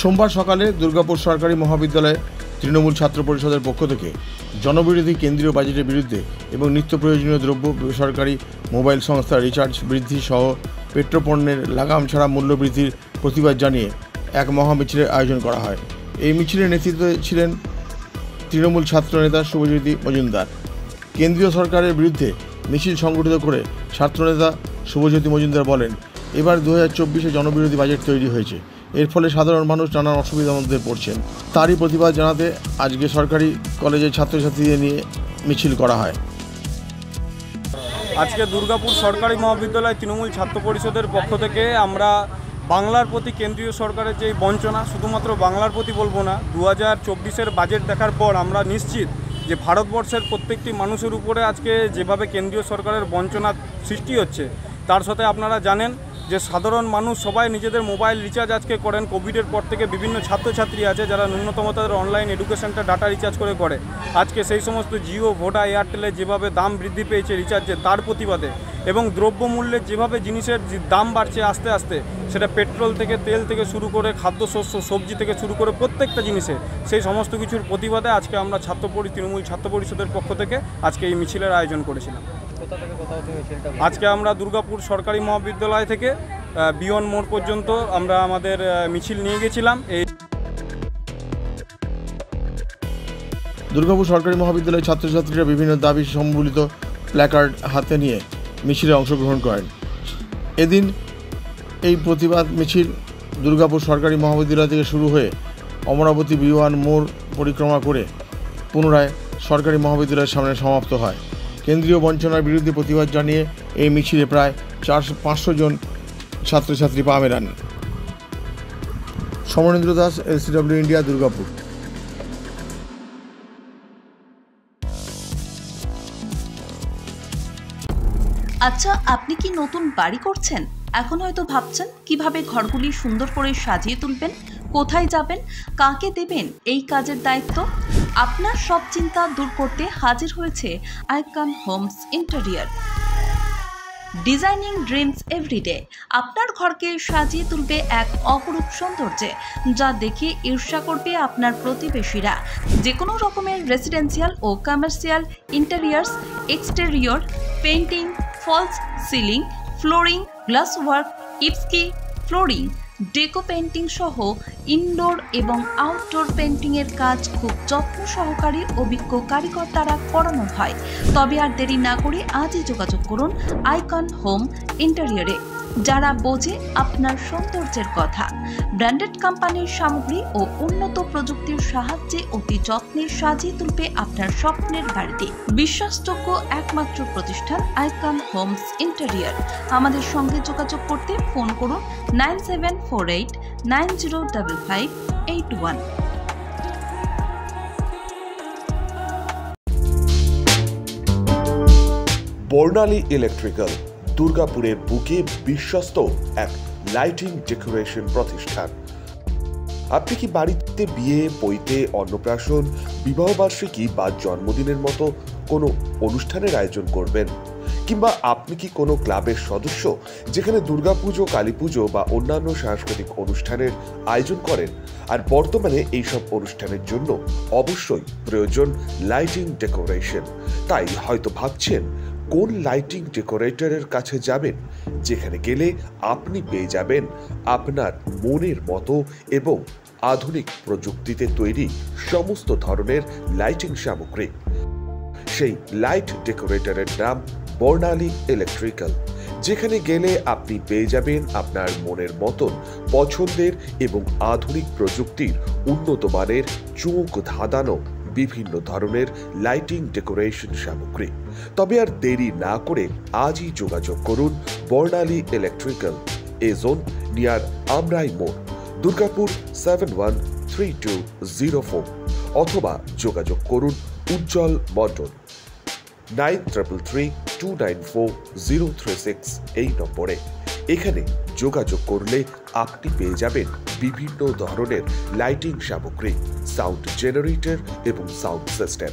সোমবার সকালে দুর্গাপুর সরকারি মহাবিদ্যালয়ে তৃণমূল ছাত্র পরিষদের পক্ষ থেকে জনবিরোধী কেন্দ্রীয় বাজেটের বিরুদ্ধে এবং নিত্য প্রয়োজনীয় দ্রব্য বেসরকারি মোবাইল সংস্থা রিচার্জ বৃদ্ধি সহ পেট্রোপণ্যের লাগাম ছাড়া মূল্য বৃদ্ধির প্রতিবাদ জানিয়ে এক মহা মিছিলের আয়োজন করা হয়। এই মিছিলের নেতৃত্বে ছিলেন তৃণমূল ছাত্র নেতা শুভজ্যোতি মজুমদার। কেন্দ্রীয় সরকারের বিরুদ্ধে মিছিল সংগঠিত করে ছাত্রনেতা শুভজ্যোতি মজুমদার বলেন, এবার দু হাজার চব্বিশে জনবিরোধী বাজেট তৈরি হয়েছে। এর ফলে সাধারণ মানুষ নানান অসুবিধার মধ্যে পড়ছেন। তারই প্রতিবাদ জানাতে আজকে সরকারি কলেজের ছাত্রছাত্রীদের নিয়ে মিছিল করা হয়। আজকে দুর্গাপুর সরকারি মহাবিদ্যালয় তৃণমূল ছাত্র পরিষদের পক্ষ থেকে আমরা বাংলার প্রতি কেন্দ্রীয় সরকারের যে বঞ্চনা, শুধুমাত্র বাংলার প্রতি বলব না দু হাজার বাজেট দেখার পর আমরা নিশ্চিত যে ভারতবর্ষের প্রত্যেকটি মানুষের উপরে আজকে যেভাবে কেন্দ্রীয় সরকারের বঞ্চনা সৃষ্টি হচ্ছে তার সাথে আপনারা জানেন যে সাধারণ মানুষ সবাই নিজেদের মোবাইল রিচার্জ আজকে করেন। কোভিডের পর থেকে বিভিন্ন ছাত্রছাত্রী আছে যারা ন্যূনতম তাদের অনলাইন এডুকেশনটা ডাটা রিচার্জ করে করে। আজকে সেই সমস্ত জিও ভোডা এয়ারটেলের যেভাবে দাম বৃদ্ধি পেয়েছে রিচার্জের তার প্রতিবাদে এবং দ্রব্যমূল্যের যেভাবে জিনিসের দাম বাড়ছে আস্তে আস্তে, সেটা পেট্রোল থেকে তেল থেকে শুরু করে খাদ্যশস্য, সবজি থেকে শুরু করে প্রত্যেকটা জিনিসে সেই সমস্ত কিছুর প্রতিবাদে আজকে আমরা ছাত্র তৃণমূল ছাত্র পরিষদের পক্ষ থেকে আজকে এই মিছিলের আয়োজন করেছিলাম। আজকে আমরা দুর্গাপুর সরকারি মহাবিদ্যালয় থেকে বিয়ন মোড় পর্যন্ত আমরা আমাদের মিছিল নিয়ে গেছিলাম। এই দুর্গাপুর সরকারি মহাবিদ্যালয়ের ছাত্রছাত্রীরা বিভিন্ন দাবি সম্বলিত প্ল্যাকার্ড হাতে নিয়ে মিছিলে অংশগ্রহণ করেন। এদিন এই প্রতিবাদ মিছিল দুর্গাপুর সরকারি মহাবিদ্যালয় থেকে শুরু হয়ে অমরাবতী বিওয়ান মোড় পরিক্রমা করে পুনরায় সরকারি মহাবিদ্যালয়ের সামনে সমাপ্ত হয়। কেন্দ্রীয় বঞ্চনার বিরুদ্ধে প্রতিবাদ জানিয়ে এই মিছিলে প্রায় চারশো পাঁচশো জন ছাত্রছাত্রী পা মেলান। Samarendra Das, LCW India, Durgapur. আচ্ছা আপনি কি নতুন বাড়ি করছেন? এখন হয়তো ভাবছেন, কীভাবে ঘরগুলি সুন্দর করে সাজিয়ে তুলবেন, কোথায় যাবেন, কাকে দেবেন, এই কাজের দায়িত্ব? আপনার সব চিন্তা দূর করতে হাজির হয়েছে Icon Homes Interior. Designing dreams everyday. আপনার ঘরকে সাজিয়ে তুলবে এক অপরূপ সৌন্দর্যে, যা দেখে ঈর্ষা করবে আপনার প্রতিবেশীরা। যে কোনো রকমের রেসিডেন্সিয়াল ও commercial interiors exterior painting false ceiling flooring glass work ইপস্কি flooring deco painting সহ ইনডোর এবং আউটডোর পেন্টিংয়ের কাজ খুব যত্ন সহকারে অভিজ্ঞ কারিগর দ্বারা করানো হয়। তবে আর দেরি না করে আজই যোগাযোগ করুন আইকন হোম ইন্টেরিয়রে। যারা বোঝে আপনার সৌন্দর্যের কথা। ব্র্যান্ডেড কোম্পানির সামগ্রী ও উন্নত প্রযুক্তির সাহায্যে অতি যত্নে সাজিয়ে তুলবে আপনার স্বপ্নের বাড়িতে বিশ্বাসযোগ্য একমাত্র প্রতিষ্ঠান আইকন হোমস ইন্টেরিয়র। আমাদের সঙ্গে যোগাযোগ করতে ফোন করুন nine seven four eight nine zero double five eight one. Barnali electrical দুর্গাপুরের বুকে বিশ্বস্ত এক লাইটিং ডেকোরেশন প্রতিষ্ঠান। আপনি কি বাড়িতে বিয়ে, বইতে অন্নপ্রাশন বিবাহবার্ষিকী বা জন্মদিনের মতো কোনো অনুষ্ঠানের আয়োজন করবেন? কিংবা আপনি কি কোনো ক্লাবের সদস্য যেখানে দুর্গাপুজো কালী পুজো বা অন্যান্য সাংস্কৃতিক অনুষ্ঠানের আয়োজন করেন? আর বর্তমানে এইসব অনুষ্ঠানের জন্য অবশ্যই প্রয়োজন লাইটিং ডেকোরেশন। তাই হয়তো ভাবছেন কোন লাইটিং ডেকোরেটরের কাছে যাবেন? যেখানে গেলে আপনি পেয়ে যাবেন আপনার মনের মতো এবং আধুনিক প্রযুক্তিতে তৈরি সমস্ত ধরনের লাইটিং সামগ্রী। সেই লাইট ডেকোরেটরের নাম বর্ণালী ইলেকট্রিক্যাল যেখানে গেলে আপনি পেয়ে যাবেন আপনার মনের মতন পছন্দের এবং আধুনিক প্রযুক্তির উন্নত মানের চোখ ধাঁধানো বিভিন্ন ধরনের লাইটিং ডেকোরেশন সামগ্রী। তবে আর দেরি না করে আজই যোগাযোগ করুন Barnali electrical A zone near Amrai মোড়, Durgapur seven one three two zero four অথবা যোগাযোগ করুন Ujjwal Mondal nine triple three two nine four zero three six এই নম্বরে। এখানে যোগাযোগ করলে আপনি পেয়ে যাবেন বিভিন্ন ধরনের লাইটিং সামগ্রী সাউন্ড জেনারেটর এবং সাউন্ড সিস্টেম